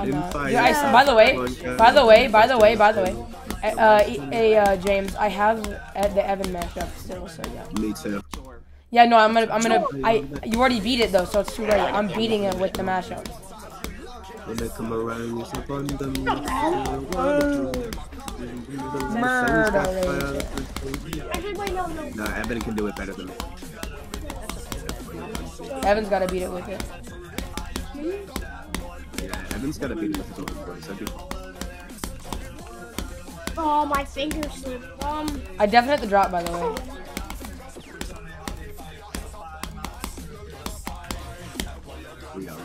I'm in not. fire. Dude, I- by the way, by the way, by the way, by the way, uh, hey, uh, James, I have uh, the Evan mashup still, so yeah. Me too. Yeah, no, I'm gonna, I'm gonna, I, you already beat it though, so it's too late. I'm beating it with the mashup. When they come around, you slip on them. Murder Actually, wait, no, no. No, Evan can do it better than me. Evan's gotta beat it with it. Yeah, Evan's gotta beat it with his own. I do. Oh, my finger slipped. Um, I definitely hit the drop, by the way. We are.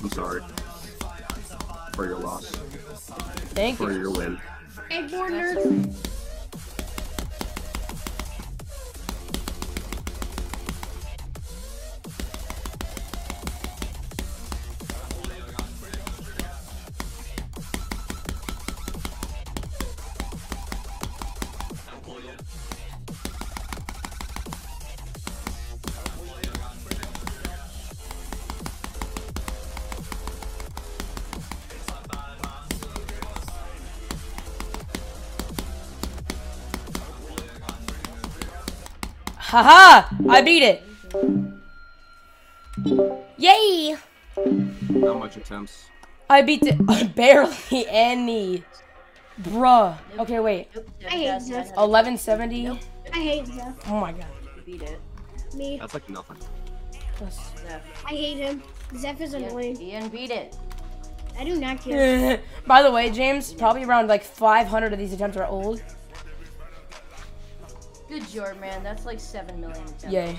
I'm sorry for your loss, Thank for you. your win. egg nerd. Haha! I beat it. Yay! How much attempts? I beat it barely any. Bruh. Okay, wait. I hate Zeph. 1170. I hate Zeph. Oh my god. Beat it. Me. That's like nothing. Plus- Zeph. I hate him. Zeph is annoying. Ian beat it. I do not care. By the way, James, probably around like 500 of these attempts are old. Good job, man. That's like 7 million. Yay.